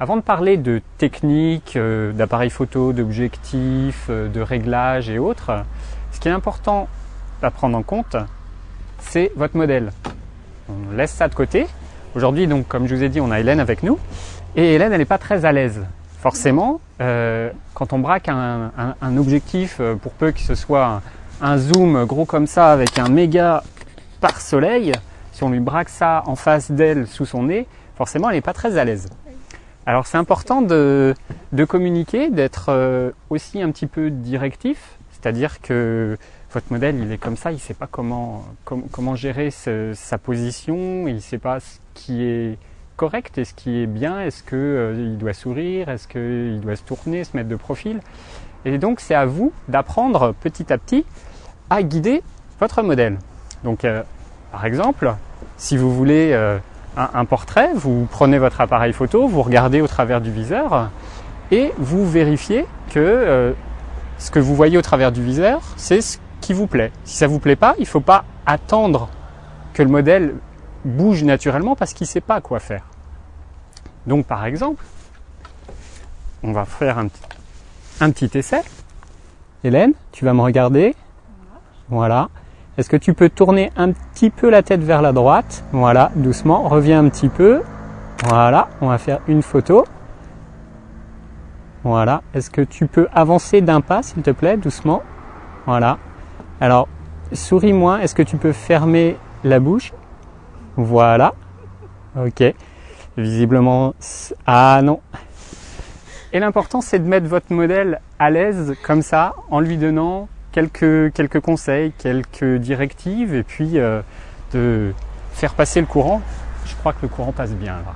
Avant de parler de techniques, euh, d'appareils photo, d'objectifs, euh, de réglages et autres, ce qui est important à prendre en compte, c'est votre modèle. On laisse ça de côté. Aujourd'hui, donc, comme je vous ai dit, on a Hélène avec nous. Et Hélène, elle n'est pas très à l'aise. Forcément, euh, quand on braque un, objectif, pour peu que ce soit un, un zoom gros comme ça, avec un méga pare-soleil, si on lui braque ça en face d'elle, sous son nez, forcément, elle n'est pas très à l'aise. Alors c'est important de, communiquer, d'être euh, aussi un petit peu directif, c'est-à-dire que votre modèle il est comme ça, il ne sait pas comment, com- comment gérer sa position, il ne sait pas ce qui est correct et ce qui est bien, est-ce qu'il doit sourire, est-ce qu'il doit se tourner, se mettre de profil? Et donc c'est à vous d'apprendre petit à petit à guider votre modèle. Donc euh, par exemple, si vous voulez euh, un, portrait, vous prenez votre appareil photo, vous regardez au travers du viseur et vous vérifiez que euh, ce que vous voyez au travers du viseur, c'est ce qui vous plaît. Si ça vous plaît pas, il ne faut pas attendre que le modèle bouge naturellement parce qu'il ne sait pas quoi faire. Donc par exemple, on va faire un, un petit essai. Hélène, tu vas me regarder. Voilà. Est-ce que tu peux tourner un petit peu la tête vers la droite? Voilà, doucement. Reviens un petit peu. Voilà, on va faire une photo. Voilà. Est-ce que tu peux avancer d'un pas, s'il te plaît, doucement? Voilà. Alors, souris moins. Est-ce que tu peux fermer la bouche? Voilà. Ok. Visiblement, ah non. Et l'important, c'est de mettre votre modèle à l'aise comme ça, en lui donnant quelques, quelques conseils, quelques directives, et puis euh, de faire passer le courant. Je crois que le courant passe bien là.